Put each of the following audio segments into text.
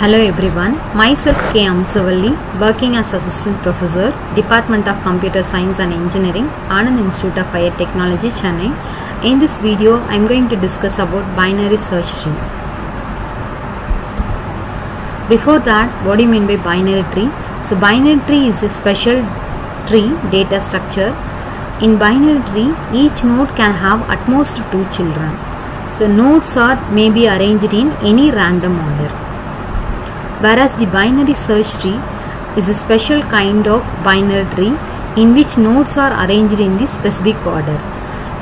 Hello everyone, myself K. Amsavalli, working as Assistant Professor, Department of Computer Science and Engineering, Anand Institute of Higher Technology, Chennai. In this video, I am going to discuss about binary search tree. Before that, what do you mean by binary tree? So binary tree is a special tree data structure. In binary tree, each node can have at most two children. So nodes are may be arranged in any random order whereas the binary search tree is a special kind of binary tree in which nodes are arranged in the specific order.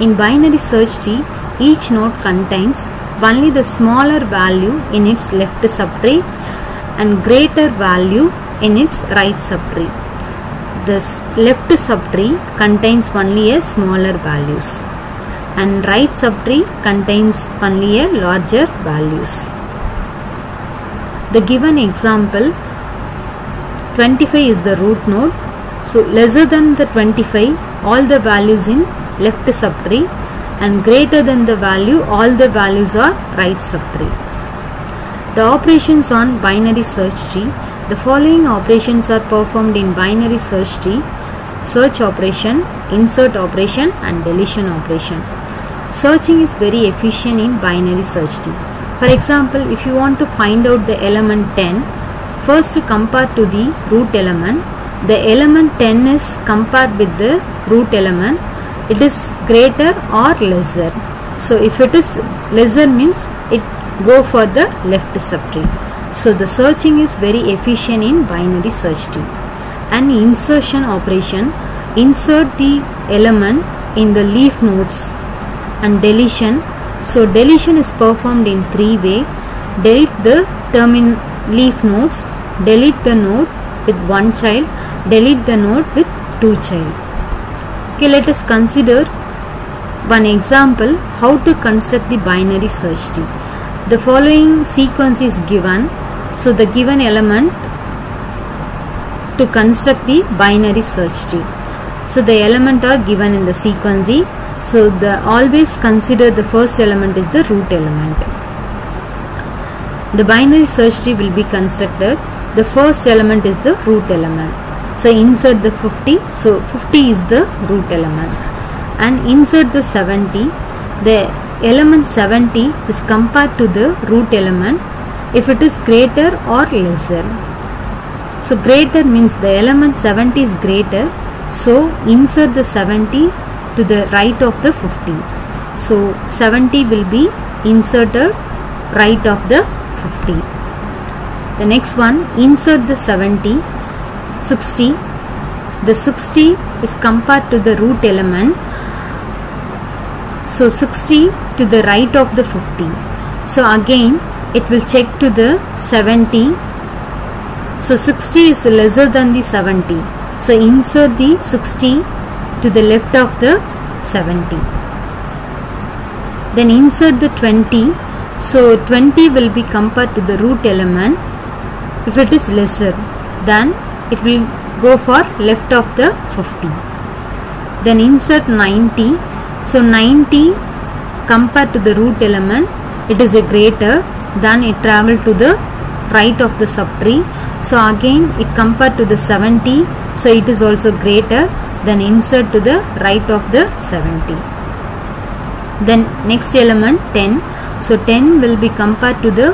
In binary search tree, each node contains only the smaller value in its left subtree and greater value in its right subtree. The left subtree contains only a smaller values and right subtree contains only a larger values. The given example 25 is the root node. So lesser than the 25 all the values in left subtree and greater than the value all the values are right subtree. The operations on binary search tree. The following operations are performed in binary search tree. Search operation, insert operation and deletion operation. Searching is very efficient in binary search tree. For example, if you want to find out the element 10, first compare to the root element. The element 10 is compared with the root element. It is greater or lesser. So if it is lesser means it go for the left subtree. So the searching is very efficient in binary search tree. An insertion operation insert the element in the leaf nodes and deletion so deletion is performed in three way. Delete the termin leaf nodes, delete the node with one child, delete the node with two child. Okay, let us consider one example how to construct the binary search tree. The following sequence is given. So the given element to construct the binary search tree. So the element are given in the sequence E so the always consider the first element is the root element. The binary search tree will be constructed. The first element is the root element. So insert the 50. So 50 is the root element. And insert the 70. The element 70 is compared to the root element if it is greater or lesser. So greater means the element 70 is greater. So insert the 70 to the right of the 50. So 70 will be inserted right of the 50. The next one insert the 70, 60. The 60 is compared to the root element. So 60 to the right of the 50. So again it will check to the 70. So 60 is lesser than the 70. So insert the 60 to the left of the 70 then insert the 20 so 20 will be compared to the root element. If it is lesser then it will go for left of the 50 then insert 90 so 90 compared to the root element it is a greater then it travel to the right of the subtree. So again it compared to the 70 so it is also greater then insert to the right of the 70 then next element 10 so 10 will be compared to the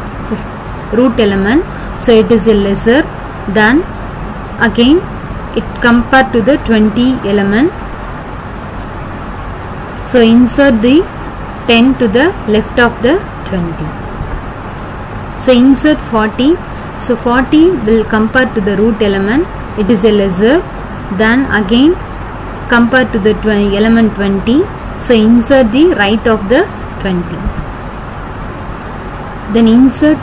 root element. So it is a lesser than again it compared to the 20 element. So insert the 10 to the left of the 20 so insert 40 so 40 will compare to the root element. It is a lesser than again compared to the 20 element 20 so insert the right of the 20 then insert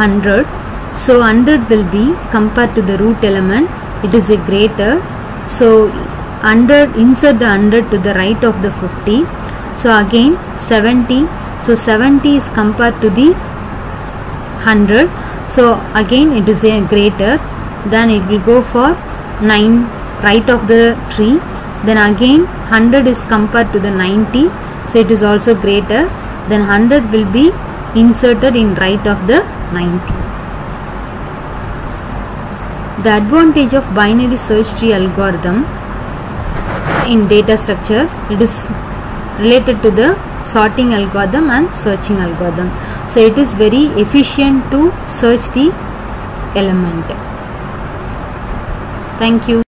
100 so 100 will be compared to the root element it is a greater. So 100 insert the 100 to the right of the 50 so again 70 so 70 is compared to the 100 so again it is a greater. Then it will go for 9 right of the tree then again 100 is compared to the 90 so it is also greater. Then 100 will be inserted in right of the 90 the advantage of binary search tree algorithm in data structure it is related to the sorting algorithm and searching algorithm. So it is very efficient to search the element. Thank you